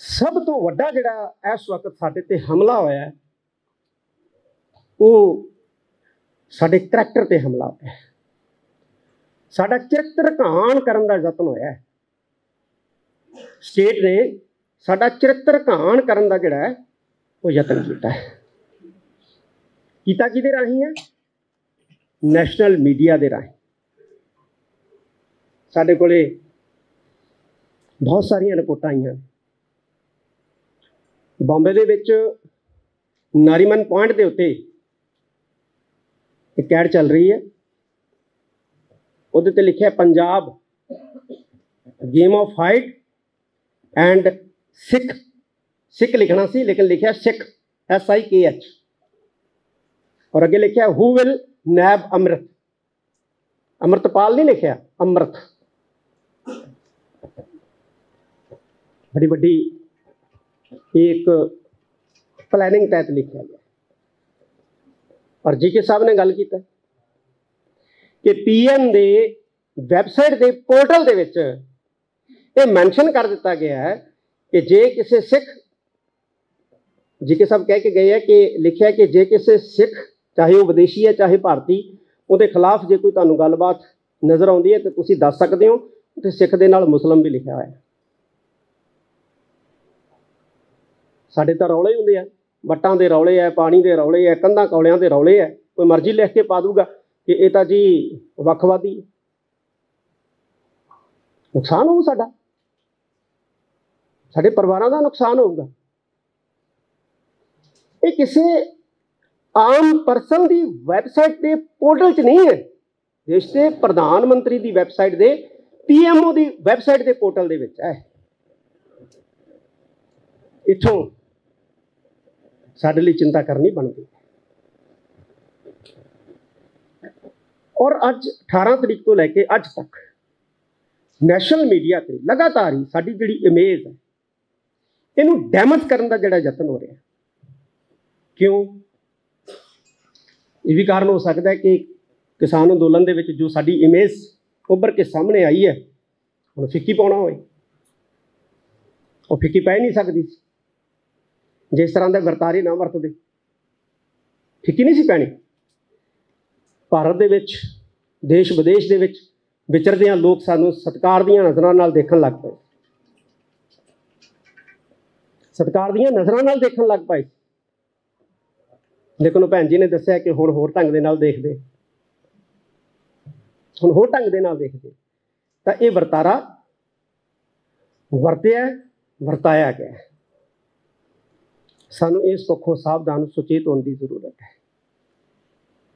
ਸਭ ਤੋਂ ਵੱਡਾ ਜਿਹੜਾ ਇਸ ਵਕਤ ਸਾਡੇ ਤੇ ਹਮਲਾ ਹੋਇਆ ਉਹ ਸਾਡੇ ਕਰੈਕਟਰ ਤੇ ਹਮਲਾ ਹੋਇਆ ਸਾਡਾ ਚਰਿੱਤਰ ਘਾਣ ਕਰਨ ਦਾ ਯਤਨ ਹੋਇਆ ਸਟੇਟ ਨੇ ਸਾਡਾ ਚਰਿੱਤਰ ਘਾਣ ਕਰਨ ਦਾ ਜਿਹੜਾ ਹੈ, ਉਹ ਯਤਨ ਕੀਤਾ ਹੈ। ਕੀਤਾ ਕਿਹਦੇ ਰਾਹੀਂ ਹੈ? ਨੈਸ਼ਨਲ ਮੀਡੀਆ ਦੇ ਰਾਹੀਂ। ਸਾਡੇ ਕੋਲੇ ਬਹੁਤ ਸਾਰੀਆਂ ਰਿਪੋਰਟਾਂ ਆਈਆਂ। ਬੰਬੇ ਦੇ ਵਿੱਚ ਨਾਰੀਮਨ ਪੁਆਇੰਟ ਦੇ ਉੱਤੇ ਇੱਕ ਐਡ ਚੱਲ ਰਹੀ ਹੈ। ਉਹਦੇ ਤੇ ਲਿਖਿਆ Punjab game of fight and Sikh Sikh ਲਿਖਣਾ ਸੀ, ਲੇਕਿਨ ਲਿਖਿਆ ਸਿੱਖ ਐਸ ਆਈ ਕੇ ਐਚ ਔਰ ਅੱਗੇ ਲਿਖਿਆ ਹੂ ਵਿਲ ਨੈਬ ਅੰਮ੍ਰਿਤ ਅੰਮ੍ਰਿਤਪਾਲ ਨਹੀਂ ਲਿਖਿਆ ਅੰਮ੍ਰਿਤ ਬੜੀ ਵੱਡੀ ਇੱਕ ਪਲੈਨਿੰਗ ਤਹਿਤ ਲਿਖਿਆ ਗਿਆ। ਔਰ ਜੀਕੇ ਸਾਹਿਬ ਨੇ ਗੱਲ ਕੀਤਾ ਕਿ ਪੀਐਮ ਦੇ ਵੈਬਸਾਈਟ ਦੇ ਪੋਰਟਲ ਦੇ ਵਿੱਚ ਇਹ ਮੈਂਸ਼ਨ ਕਰ ਦਿੱਤਾ ਗਿਆ ਹੈ ਕਿ ਜੇ ਕਿਸੇ ਸਿੱਖ ਜੀਕੇ ਸਾਹਿਬ ਕਹਿ ਕੇ ਗਏ ਹੈ ਕਿ ਲਿਖਿਆ ਕਿ ਜੇ ਕਿਸੇ ਸਿੱਖ, ਚਾਹੇ ਉਹ ਵਿਦੇਸ਼ੀ ਹੈ, ਚਾਹੇ ਭਾਰਤੀ, ਉਹਦੇ ਖਿਲਾਫ ਜੇ ਕੋਈ ਤੁਹਾਨੂੰ ਗੱਲਬਾਤ ਨਜ਼ਰ ਆਉਂਦੀ ਹੈ ਤੇ ਤੁਸੀਂ ਦੱਸ ਸਕਦੇ ਹੋ। ਤੇ ਸਿੱਖ ਦੇ ਨਾਲ ਮੁਸਲਮ ਵੀ ਲਿਖਿਆ ਹੋਇਆ ਹੈ। ਸਾਡੇ ਤਾਂ ਰੌਲੇ ਹੁੰਦੇ ਆ। ਵੱਟਾਂ ਦੇ ਰੌਲੇ ਆ, ਪਾਣੀ ਦੇ ਰੌਲੇ ਆ, ਕੰਧਾਂ ਕੌਲਿਆਂ ਦੇ ਰੌਲੇ ਆ। ਕੋਈ ਮਰਜ਼ੀ ਲਿਖ ਕੇ ਪਾ ਦੂਗਾ ਕਿ ਇਹ ਤਾਂ ਜੀ ਵੱਖਵਾਦੀ ਹੈ। ਨੁਕਸਾਨ ਹੋਊ ਸਾਡਾ। ਸਾਡੇ ਪਰਿਵਾਰਾਂ ਦਾ ਨੁਕਸਾਨ ਹੋਊਗਾ। ਇਹ ਕਿਸੇ ਆਮ ਪਰਸਨ ਦੀ ਵੈਬਸਾਈਟ ਦੇ ਪੋਰਟਲ 'ਚ ਨਹੀਂ ਹੈ। ਦੇਸ਼ ਦੇ ਪ੍ਰਧਾਨ ਮੰਤਰੀ ਦੀ ਵੈਬਸਾਈਟ ਦੇ ਪੀਐਮਓ ਦੀ ਵੈਬਸਾਈਟ ਦੇ ਪੋਰਟਲ ਦੇ ਵਿੱਚ ਹੈ। ਇੱਥੋਂ ਸਾਡੇ ਲਈ ਚਿੰਤਾ ਕਰਨੀ ਬਣਦੀ ਔਰ ਅੱਜ 18 ਤਰੀਕ ਤੋਂ ਲੈ ਕੇ ਅੱਜ ਤੱਕ ਨੈਸ਼ਨਲ ਮੀਡੀਆ ਤੇ ਲਗਾਤਾਰ ਹੀ ਸਾਡੀ ਜਿਹੜੀ ਇਮੇਜ ਹੈ, ਇਹਨੂੰ ਡੈਮੇਜ ਕਰਨ ਦਾ ਜਿਹੜਾ ਯਤਨ ਹੋ ਰਿਹਾ ਕਿਉਂ? ਇਹ ਵੀ ਕਾਰਨ ਹੋ ਸਕਦਾ ਹੈ ਕਿ ਕਿਸਾਨ ਅੰਦੋਲਨ ਦੇ ਵਿੱਚ ਜੋ ਸਾਡੀ ਇਮੇਜ ਉੱਭਰ ਕੇ ਸਾਹਮਣੇ ਆਈ ਹੈ, ਹੁਣ ਫਿੱਕੀ ਪਾਉਣਾ ਹੋਏ। ਉਹ ਫਿੱਕੀ ਪੈ ਨਹੀਂ ਸਕਦੀ। ਸੀ ਜਿਸ ਤਰ੍ਹਾਂ ਦਾ ਵਰਤਾਰੇ ਨਾ ਵਰਤਦੇ। ਠੀਕ ਹੀ ਨਹੀਂ ਸੀ ਪੈਣੀ। ਭਾਰਤ ਦੇ ਵਿੱਚ, ਦੇਸ਼ ਵਿਦੇਸ਼ ਦੇ ਵਿੱਚ ਵਿਚਰਦਿਆਂ ਲੋਕ ਸਾਨੂੰ ਸਤਕਾਰ ਦੀਆਂ ਨਜ਼ਰਾਂ ਨਾਲ ਦੇਖਣ ਲੱਗ ਪਏ। ਸਤਕਾਰ ਦੀਆਂ ਨਜ਼ਰਾਂ ਨਾਲ ਦੇਖਣ ਲੱਗ ਪਏ। ਲੇਕਿਨ ਉਹ ਭੈਣ ਜੀ ਨੇ ਦੱਸਿਆ ਕਿ ਹੁਣ ਹੋਰ ਢੰਗ ਦੇ ਨਾਲ ਦੇਖਦੇ। ਹੁਣ ਹੋਰ ਢੰਗ ਦੇ ਨਾਲ ਦੇਖਦੇ। ਤਾਂ ਇਹ ਵਰਤਾਰਾ ਵਰਤਿਆ, ਵਰਤਾਇਆ ਗਿਆ। ਸਾਨੂੰ ਇਸ ਪੱਖੋਂ ਸਾਵਧਾਨ ਸੁਚੇਤ ਹੋਣ ਦੀ ਜ਼ਰੂਰਤ ਹੈ।